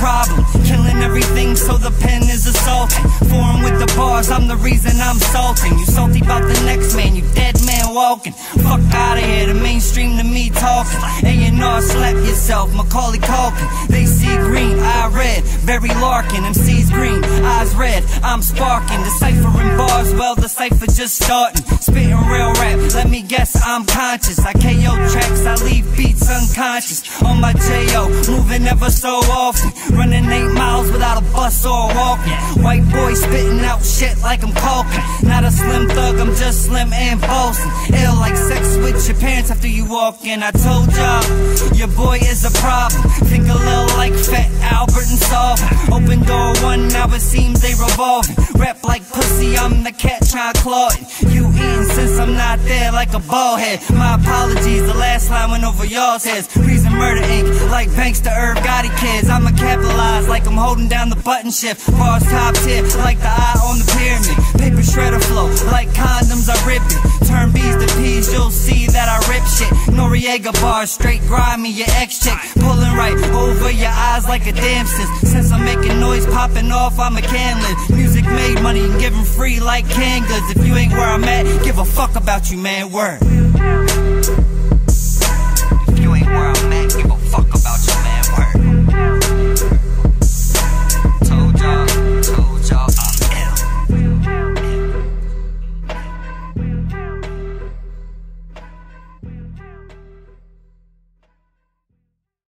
problem. Killing everything so the pen is assaulting. Foreign with the bars, I'm the reason I'm salting. You salty about the next man, you dead man walking. Fuck out of here, the mainstream to me talking. A&R, slap yourself, Macaulay Culkin. They see green, I red, Very Larkin. MC's green, eyes red, I'm sparking. Deciphering well, the cipher just starting. Spitting real rap, let me guess, I'm conscious. I KO tracks, I leave beats unconscious. On my J.O., moving ever so often. Running eight miles without a bus or walking. White boy spitting out shit like I'm caulking. Not a slim thug, I'm just slim and bossing. Ill like sex with your parents after you walk in. I told y'all, your boy is a problem. Think a little like Fat Albert and Solvin. Open door one, it seems they revolving. Rap like pussy, I'm the cat trying claw. You eating since I'm not there like a ball head. My apologies, the last line went over y'all's heads. Reason Murder Inc, like banks to Irv Gotti kids. I'ma capitalize like I'm holding down the button shift. Bars top tip, like the eye on the pyramid. Paper shredder flow, like condoms rip it. Turn B's to P's, you'll see that I rip shit. Noriega bars, straight grind me your ex chick. Pulling right over your like a damn sis. Since I'm making noise popping off, I'm a canlin. Music made money and give 'em free like goods. If you ain't where I'm at, give a fuck about you, man. Word.